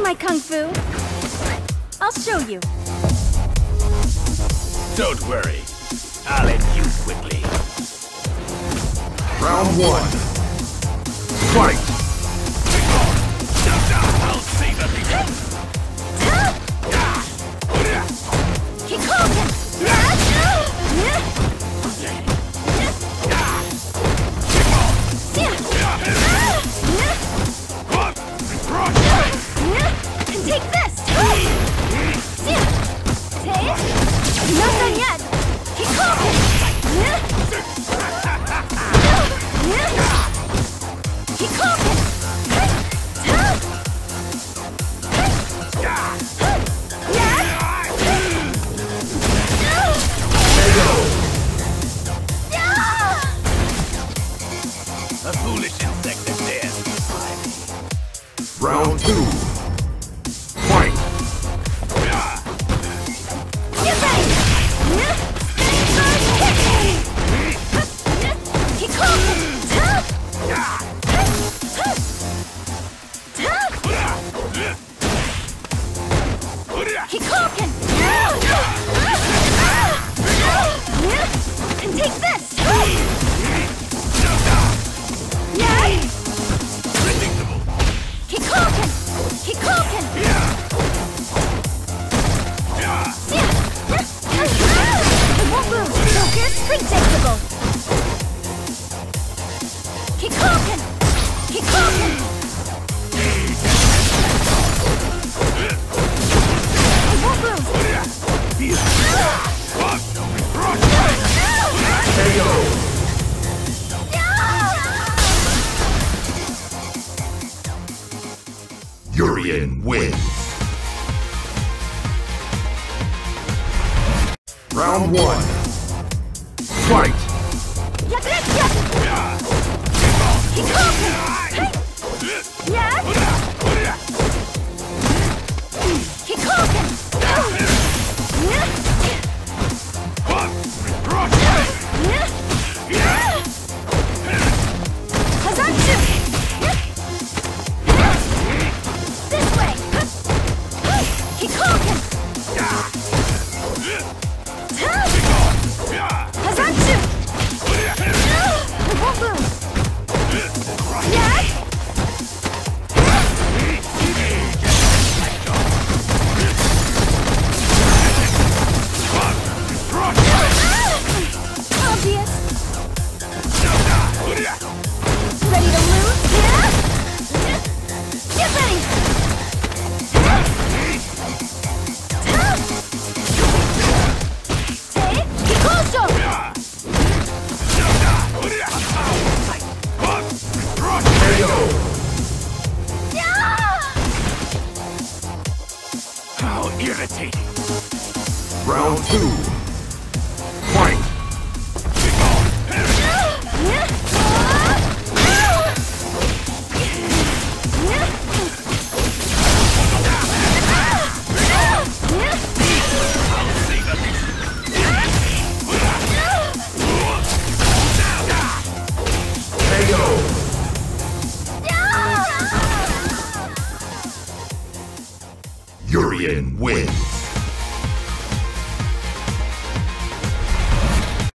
My kung Fu. I'll show you. Don't worry. I'll end you quickly. Round one. Fight! Round two. KO! Urien wins. Round one. Fight! Irritating. Round two. Urien wins.